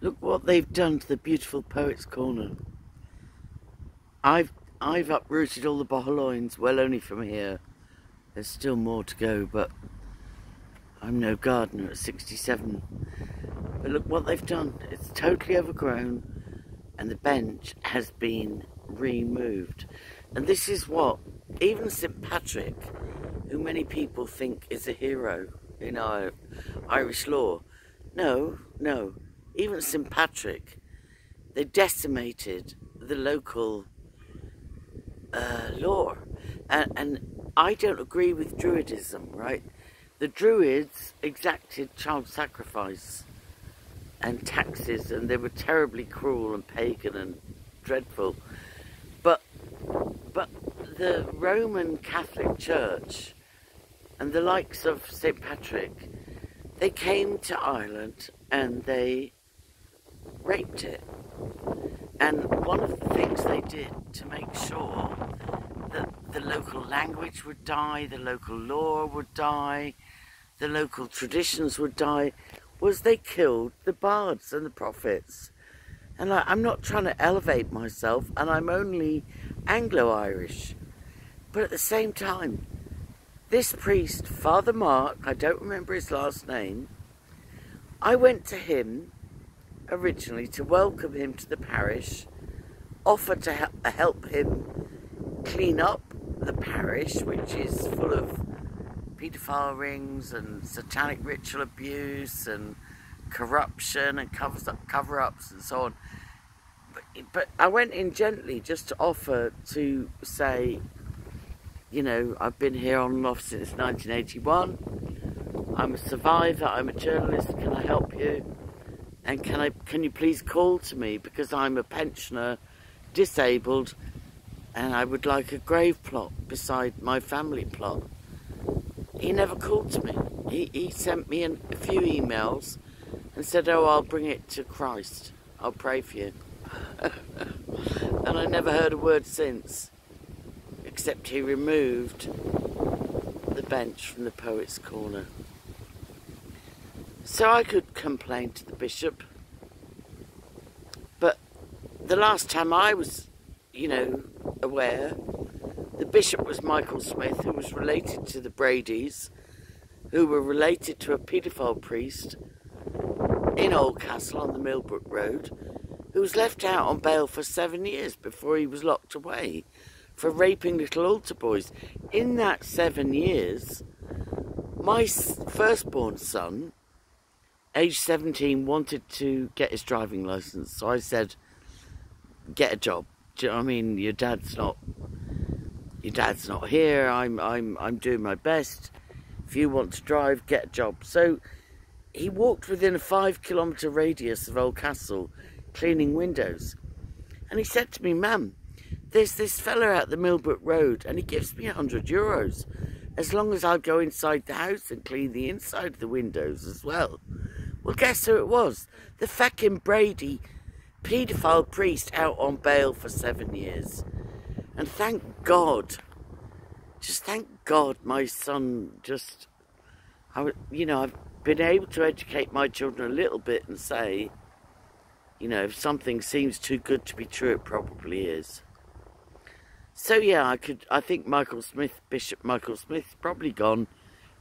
Look what they've done to the beautiful Poets Corner. I've I've uprooted all the boholoins, well only from here. There's still more to go, but I'm no gardener at 67. But look what they've done. It's totally overgrown and the bench has been removed. And this is what even St Patrick, who many people think is a hero in our Irish law, no, no, even St Patrick, they decimated the local uh, law. And, and I don't agree with Druidism, right? The Druids exacted child sacrifice and taxes, and they were terribly cruel and pagan and dreadful. But, but the Roman Catholic Church and the likes of St. Patrick, they came to Ireland and they raped it. And one of the things they did to make sure that the local language would die, the local law would die, the local traditions would die, was they killed the bards and the prophets. And I, am not trying to elevate myself, and I'm only Anglo-Irish. But at the same time, this priest, Father Mark, I don't remember his last name, I went to him originally to welcome him to the parish, offer to uh, help him clean up the parish, which is full of paedophile rings and satanic ritual abuse and corruption and covers up cover-ups and so on. But, but I went in gently just to offer to say, you know, I've been here on and off since 1981. I'm a survivor. I'm a journalist. Can I help you? And can I can you please call to me because I'm a pensioner, disabled, and I would like a grave plot beside my family plot. He never called to me. He, he sent me an, a few emails and said, oh, I'll bring it to Christ. I'll pray for you. and I never heard a word since, except he removed the bench from the Poet's Corner. So I could complain to the bishop. But the last time I was, you know, aware, the bishop was Michael Smith, who was related to the Brady's, who were related to a paedophile priest in Oldcastle on the Millbrook Road, who was left out on bail for seven years before he was locked away for raping little altar boys. In that seven years, my firstborn son age 17, wanted to get his driving license. So I said, get a job. Do you know what I mean? Your dad's not, your dad's not here. I'm, I'm, I'm doing my best. If you want to drive, get a job. So he walked within a five kilometre radius of Oldcastle cleaning windows. And he said to me, Mum, there's this fella out the Millbrook Road and he gives me a hundred euros as long as I go inside the house and clean the inside of the windows as well. Well, guess who it was? The fucking Brady paedophile priest out on bail for seven years. And thank God, just thank God my son just, I, you know, I've been able to educate my children a little bit and say, you know, if something seems too good to be true, it probably is. So yeah, I could, I think Michael Smith, Bishop Michael Smith, probably gone,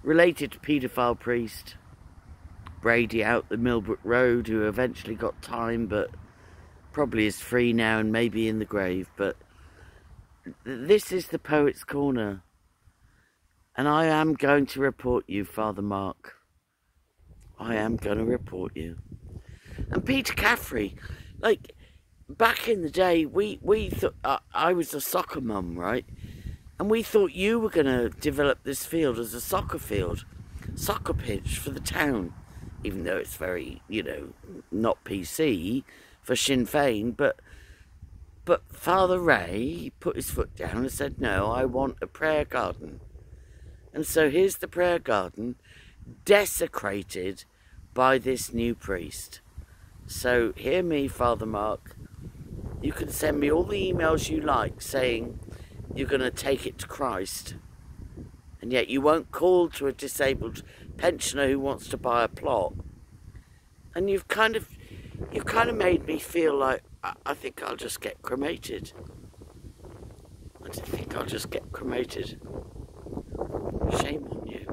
related to paedophile priest. Brady out the Millbrook Road, who eventually got time, but probably is free now and maybe in the grave. But this is the Poet's Corner. And I am going to report you, Father Mark. I am going to report you. And Peter Caffrey, like, back in the day, we, we thought, uh, I was a soccer mum, right? And we thought you were going to develop this field as a soccer field, soccer pitch for the town even though it's very, you know, not PC for Sinn Féin, but but Father Ray put his foot down and said, no, I want a prayer garden. And so here's the prayer garden, desecrated by this new priest. So hear me, Father Mark. You can send me all the emails you like saying you're going to take it to Christ and yet you won't call to a disabled pensioner who wants to buy a plot. And you've kind of, you've kind of made me feel like I, I think I'll just get cremated. I think I'll just get cremated. Shame on you.